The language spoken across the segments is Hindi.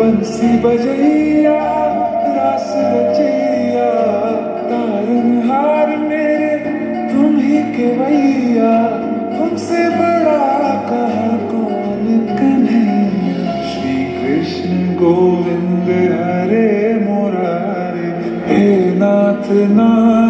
बंसी बजैया, रास रचैया तारनहार मेरे तुम ही केवैया तुमसे बड़ा कहा कौन कन्हैया? श्री कृष्ण गोविंद, हरे मुरारे, हे नाथ नारायण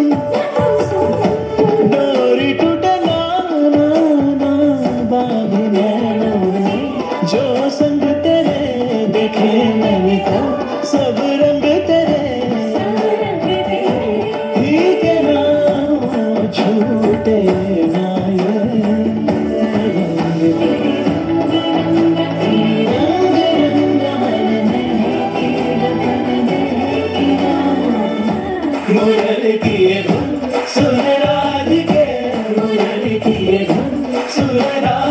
Thank you. सुन राज के मुरली किए सुन राज